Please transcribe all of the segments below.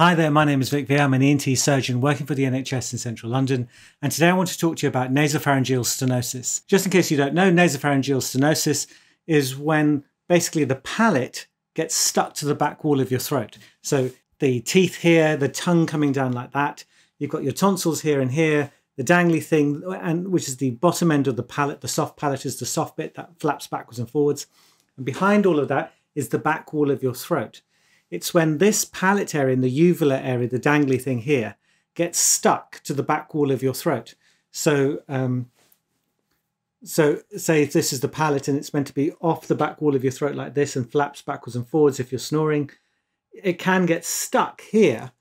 Hi there, my name is Vik Veer. I'm an ENT surgeon working for the NHS in central London, and today I want to talk to you about nasopharyngeal stenosis. Just in case you don't know, nasopharyngeal stenosis is when basically the palate gets stuck to the back wall of your throat. So the teeth here, the tongue coming down like that, you've got your tonsils here and here, the dangly thing, and which is the bottom end of the palate. The soft palate is the soft bit that flaps backwards and forwards. And behind all of that is the back wall of your throat. It's when this palate area and the uvula area, the dangly thing here, gets stuck to the back wall of your throat. So, um, so say if this is the palate and it's meant to be off the back wall of your throat like this and flaps backwards and forwards if you're snoring, it can get stuck here,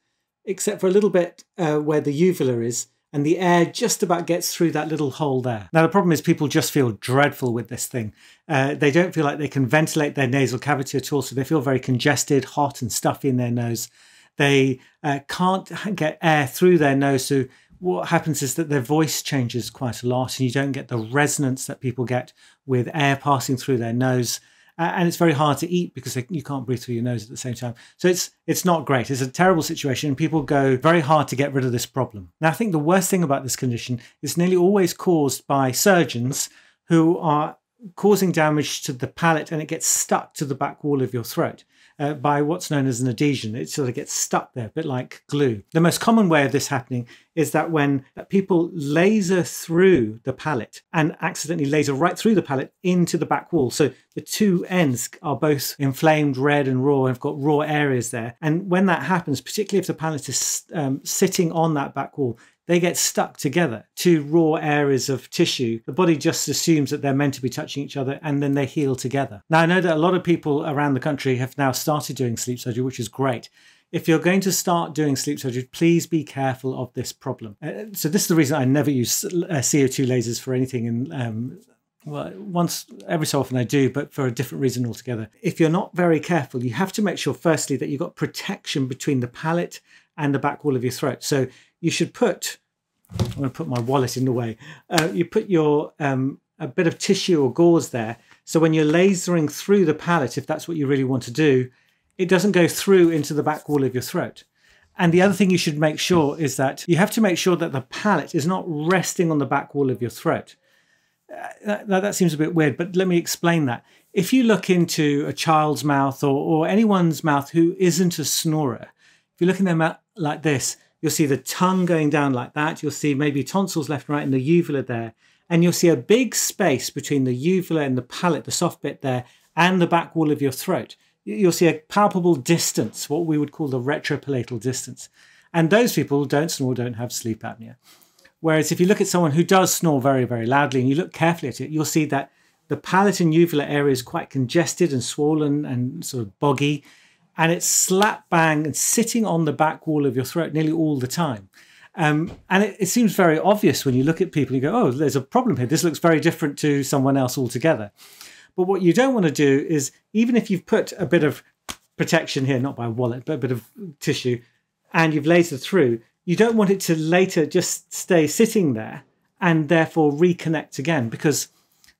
except for a little bit uh, where the uvula is, and the air just about gets through that little hole there. Now, the problem is people just feel dreadful with this thing. Uh, they don't feel like they can ventilate their nasal cavity at all, so they feel very congested, hot, and stuffy in their nose. They uh, can't get air through their nose, so what happens is that their voice changes quite a lot, and you don't get the resonance that people get with air passing through their nose and it's very hard to eat because you can't breathe through your nose at the same time. So it's it's not great. It's a terrible situation. People go very hard to get rid of this problem. Now, I think the worst thing about this condition is nearly always caused by surgeons who are causing damage to the palate and it gets stuck to the back wall of your throat uh, by what's known as an adhesion. It sort of gets stuck there, a bit like glue. The most common way of this happening is that when people laser through the palate and accidentally laser right through the palate into the back wall. So the two ends are both inflamed, red, and raw, and have got raw areas there. And when that happens, particularly if the palate is um, sitting on that back wall, they get stuck together, two raw areas of tissue. The body just assumes that they're meant to be touching each other and then they heal together. Now, I know that a lot of people around the country have now started doing sleep surgery, which is great. If you're going to start doing sleep surgery, please be careful of this problem. Uh, so, this is the reason I never use uh, CO2 lasers for anything in um, well, once every so often I do, but for a different reason altogether. If you're not very careful, you have to make sure, firstly, that you've got protection between the palate and the back wall of your throat. So you should put, I'm going to put my wallet in the way, uh, you put your um, a bit of tissue or gauze there. So when you're lasering through the palate, if that's what you really want to do, it doesn't go through into the back wall of your throat. And the other thing you should make sure is that you have to make sure that the palate is not resting on the back wall of your throat. Uh, that, that, seems a bit weird, but let me explain that. If you look into a child's mouth or, or anyone's mouth who isn't a snorer, if you look in their mouth like this, You'll see the tongue going down like that. You'll see maybe tonsils left and right and the uvula there. And you'll see a big space between the uvula and the palate, the soft bit there, and the back wall of your throat. You'll see a palpable distance, what we would call the retropalatal distance. And those people don't snore, don't have sleep apnea. Whereas if you look at someone who does snore very, very loudly and you look carefully at it, you'll see that the palate and uvula area is quite congested and swollen and sort of boggy and it's slap bang and sitting on the back wall of your throat nearly all the time. Um, and it, it, seems very obvious when you look at people, you go, oh, there's a problem here. This looks very different to someone else altogether. But what you don't want to do is, even if you've put a bit of protection here, not by a wallet, but a bit of tissue, and you've lasered through, you don't want it to later just stay sitting there and therefore reconnect again because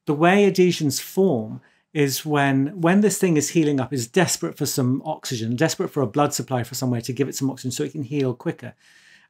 the way adhesions form is when when this thing is healing up is desperate for some oxygen desperate for a blood supply for somewhere to give it some oxygen so it can heal quicker.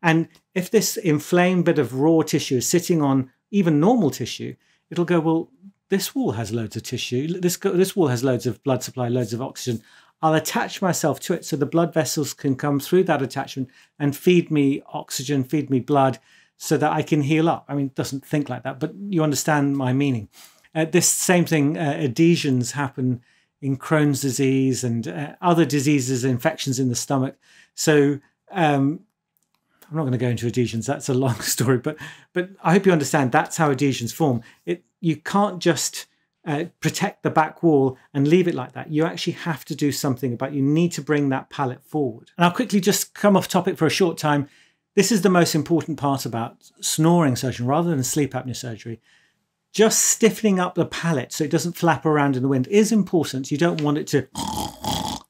And if this inflamed bit of raw tissue is sitting on even normal tissue it'll go well this wall has loads of tissue. This this wall has loads of blood supply loads of oxygen. I'll attach myself to it so the blood vessels can come through that attachment and feed me oxygen feed me blood so that I can heal up. I mean it doesn't think like that but you understand my meaning uh, this same thing, uh, adhesions happen in Crohn's disease and uh, other diseases, infections in the stomach. So um, I'm not going to go into adhesions. That's a long story, but but I hope you understand that's how adhesions form. It you can't just uh, protect the back wall and leave it like that. You actually have to do something about. It. You need to bring that palate forward. And I'll quickly just come off topic for a short time. This is the most important part about snoring surgery rather than sleep apnea surgery just stiffening up the palate so it doesn't flap around in the wind is important. You don't want it to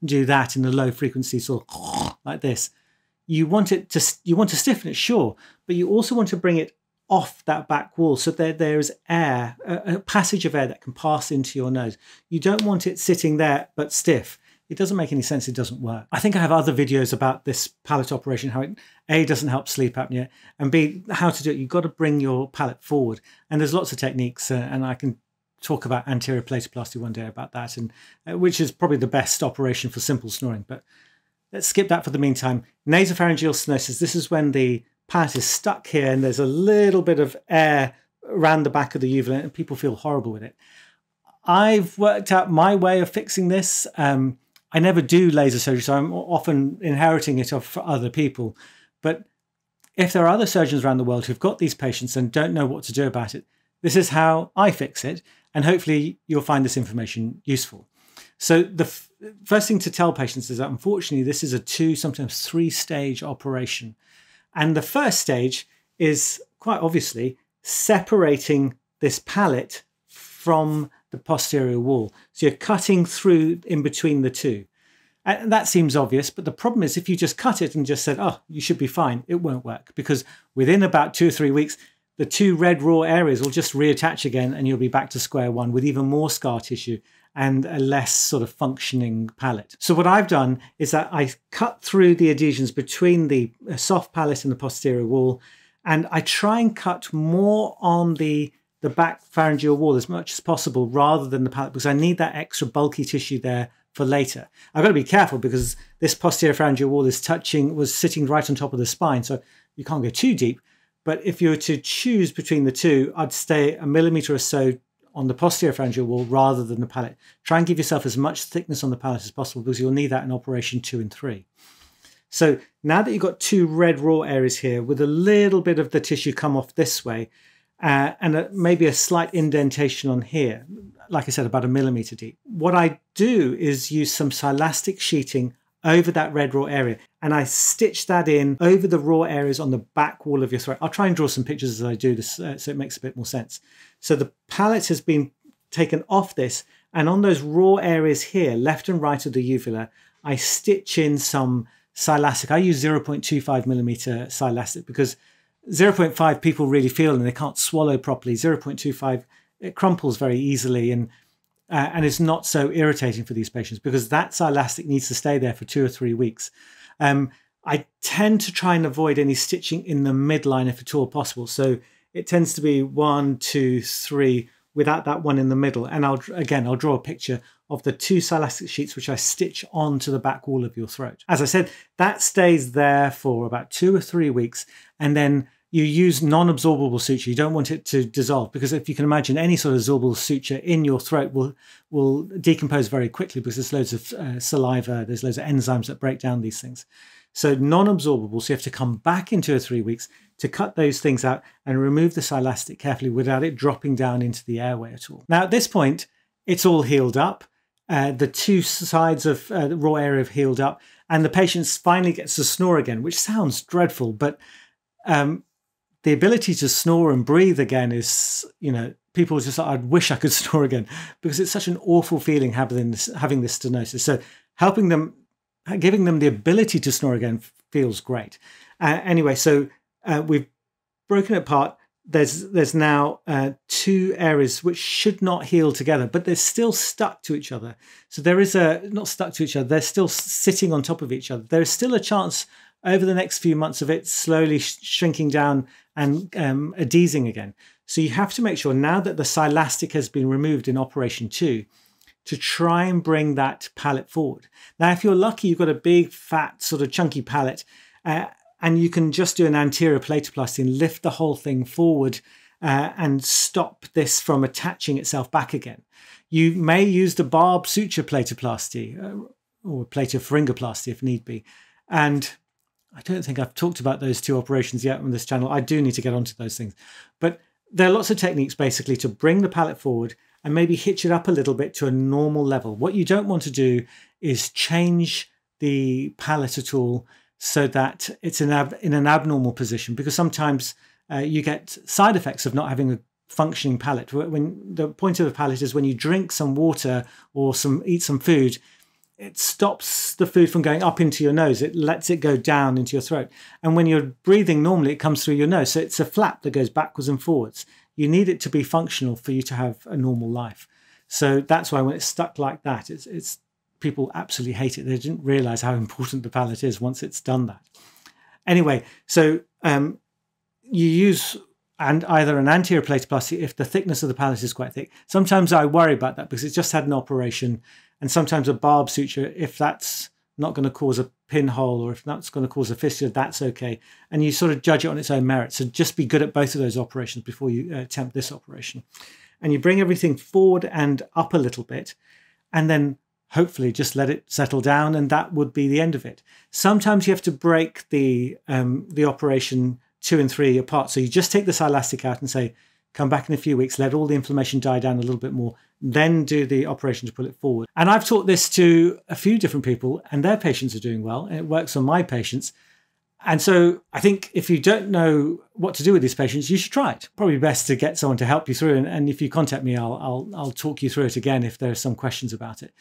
do that in the low frequency sort of like this. You want it to you want to stiffen it, sure, but you also want to bring it off that back wall so that there is air, a, a passage of air that can pass into your nose. You don't want it sitting there but stiff. It doesn't make any sense. It doesn't work. I think I have other videos about this palate operation, how it A doesn't help sleep apnea, and B, how to do it. You've got to bring your palate forward. And there's lots of techniques, uh, and I can talk about anterior palatoplasty one day about that, and uh, which is probably the best operation for simple snoring. But let's skip that for the meantime. Nasopharyngeal stenosis. This is when the palate is stuck here, and there's a little bit of air around the back of the uvula, and people feel horrible with it. I've worked out my way of fixing this. Um, I never do laser surgery, so I'm often inheriting it off other people. But if there are other surgeons around the world who've got these patients and don't know what to do about it, this is how I fix it. And hopefully you'll find this information useful. So the first thing to tell patients is that unfortunately this is a two, sometimes three stage operation. And the first stage is quite obviously separating this palate from the posterior wall. So you're cutting through in between the two. And that seems obvious, but the problem is if you just cut it and just said, oh, you should be fine, it won't work because within about two or three weeks, the two red raw areas will just reattach again and you'll be back to square one with even more scar tissue and a less sort of functioning palate. So what I've done is that I cut through the adhesions between the uh, soft palate and the posterior wall, and I try and cut more on the the back pharyngeal wall as much as possible rather than the palate because I need that extra bulky tissue there for later. I've got to be careful because this posterior pharyngeal wall is touching, was sitting right on top of the spine, so you can't go too deep. But if you were to choose between the two, I'd stay a millimeter or so on the posterior pharyngeal wall rather than the palate. Try and give yourself as much thickness on the palate as possible because you'll need that in operation two and three. So now that you've got two red raw areas here with a little bit of the tissue come off this way, uh, and a, maybe a slight indentation on here, like I said, about a millimeter deep. What I do is use some silastic sheeting over that red raw area and I stitch that in over the raw areas on the back wall of your throat. I'll try and draw some pictures as I do this uh, so it makes a bit more sense. So the palate has been taken off this and on those raw areas here, left and right of the uvula, I stitch in some silastic. I use 0.25 millimeter silastic because 0.5 people really feel and they can't swallow properly. 0.25 it crumples very easily and uh, and it's not so irritating for these patients because that silastic needs to stay there for two or three weeks. Um, I tend to try and avoid any stitching in the midline if at all possible. So it tends to be one, two, three, without that one in the middle. And I'll again, I'll draw a picture of the two silastic sheets which I stitch onto the back wall of your throat. As I said, that stays there for about two or three weeks, and then you use non-absorbable suture. You don't want it to dissolve because if you can imagine, any sort of absorbable suture in your throat will will decompose very quickly because there's loads of uh, saliva, there's loads of enzymes that break down these things. So non-absorbable, so you have to come back in two or three weeks to cut those things out and remove the silastic carefully without it dropping down into the airway at all. Now at this point, it's all healed up. Uh, the two sides of uh, the raw area have healed up, and the patient finally gets to snore again, which sounds dreadful, but um, the ability to snore and breathe again is, you know, people just like, I wish I could snore again because it's such an awful feeling having this, having this stenosis. So helping them, giving them the ability to snore again feels great. Uh, anyway, so uh, we've broken it apart. There's there's now uh, two areas which should not heal together, but they're still stuck to each other. So there is a not stuck to each other. They're still sitting on top of each other. There is still a chance over the next few months of it slowly sh- shrinking down and um, adhesing again. So you have to make sure now that the silastic has been removed in operation two to try and bring that palate forward. Now, if you're lucky, you've got a big, fat, sort of chunky palate, uh, and you can just do an anterior palatoplasty and lift the whole thing forward uh, and stop this from attaching itself back again. You may use the barb suture palatoplasty uh, or palatopharyngoplasty if need be. And I don't think I've talked about those two operations yet on this channel. I do need to get onto those things. But there are lots of techniques basically to bring the palate forward and maybe hitch it up a little bit to a normal level. What you don't want to do is change the palate at all so that it's in, in an abnormal position because sometimes uh, you get side effects of not having a functioning palate. When the point of the palate is when you drink some water or some eat some food, it stops the food from going up into your nose. It lets it go down into your throat. And when you're breathing normally, it comes through your nose. So it's a flap that goes backwards and forwards. You need it to be functional for you to have a normal life. So that's why when it's stuck like that, it's, it's people absolutely hate it. They didn't realize how important the palate is once it's done that. Anyway, so um, you use and either an anterior plasty if the thickness of the palate is quite thick. Sometimes I worry about that because it's just had an operation, and sometimes a barb suture if that's not going to cause a pinhole or if that's going to cause a fistula, that's okay. And you sort of judge it on its own merit. So just be good at both of those operations before you uh, attempt this operation. And you bring everything forward and up a little bit, and then hopefully just let it settle down, and that would be the end of it. Sometimes you have to break the um, the operation two and three apart. So you just take the silastic out and say, come back in a few weeks, let all the inflammation die down a little bit more, then do the operation to pull it forward. And I've taught this to a few different people, and their patients are doing well, it works on my patients. And so I think if you don't know what to do with these patients, you should try it. Probably best to get someone to help you through. And, and if you contact me, I'll, I'll, I'll talk you through it again if there are some questions about it.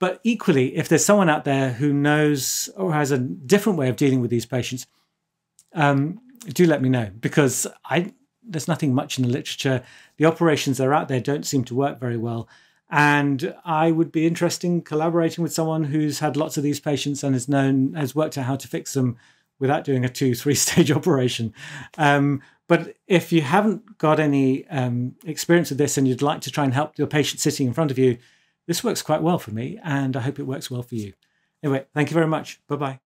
But equally, if there's someone out there who knows or has a different way of dealing with these patients, um, do let me know because I there's nothing much in the literature. The operations that are out there don't seem to work very well. And I would be interested in collaborating with someone who's had lots of these patients and has known has worked out how to fix them without doing a two, three stage operation. Um, but if you haven't got any um, experience with this and you'd like to try and help your patient sitting in front of you, this works quite well for me, and I hope it works well for you. Anyway, thank you very much. Bye bye.